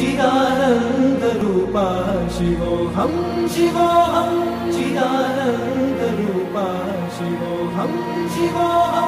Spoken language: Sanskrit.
चिदानन्दरूपा शिवोऽहं शिवोऽहं चिदानन्दरूपा शिवोऽहं शिवा